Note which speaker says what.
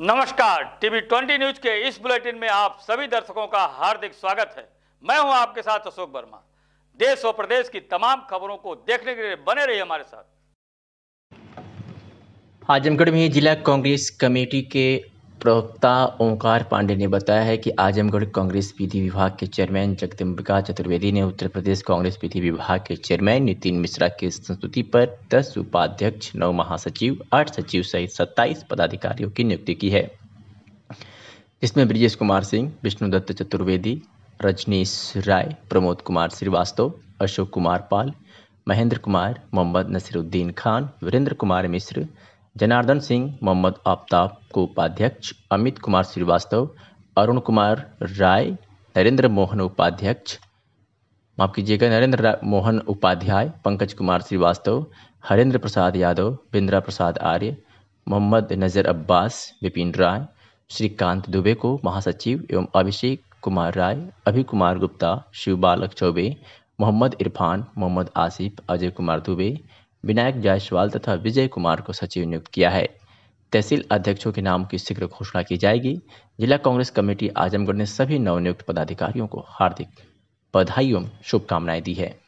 Speaker 1: नमस्कार, TV twenty news के इस बुलेटिन में आप सभी दर्शकों का हार्दिक स्वागत है। मैं हूँ आपके साथ अशोक वर्मा। देश और प्रदेश की तमाम खबरों को देखने के लिए बने रहिए हमारे साथ।
Speaker 2: आजमगढ़ में जिला कांग्रेस कमेटी के प्रवक्ता ओंकार पांडे ने बताया है कि आजमगढ़ कांग्रेस विधि विभाग के चेयरमैन जगदम्बिका चतुर्वेदी ने उत्तर प्रदेश कांग्रेस विधि विभाग के चेयरमैन नितिन मिश्रा की संस्तुति पर 10 उपाध्यक्ष, नौ महासचिव, आठ सचिव सहित 27 पदाधिकारियों की नियुक्ति की है। जिसमें ब्रिजेश कुमार सिंह विष्णुदत्त चतुर्वेदी, रजनीश राय, प्रमोद कुमार श्रीवास्तव, अशोक कुमार पाल, महेंद्र कुमार, मोहम्मद नसीरुद्दीन खान, वीरेंद्र कुमार मिश्र जनार्दन सिंह, मोहम्मद आफ्ताब को उपाध्यक्ष, अमित कुमार श्रीवास्तव, अरुण कुमार राय, नरेंद्र मोहन उपाध्यक्ष, माफ़ कीजिएगा, नरेंद्र मोहन उपाध्याय, पंकज कुमार श्रीवास्तव, हरेंद्र प्रसाद यादव, बिंद्रा प्रसाद आर्य, मोहम्मद नज़र अब्बास, विपिन राय, श्रीकांत दुबे को महासचिव एवं अभिषेक कुमार राय, अभि कुमार गुप्ता शिव बालक चौबे, मोहम्मद इरफान, मोहम्मद आसिफ, अजय कुमार दुबे विनायक जायसवाल तथा विजय कुमार को सचिव नियुक्त किया है। तहसील अध्यक्षों के नाम की शीघ्र घोषणा की जाएगी। जिला कांग्रेस कमेटी आजमगढ़ ने सभी नवनियुक्त पदाधिकारियों को हार्दिक बधाई एवं शुभकामनाएँ दी है।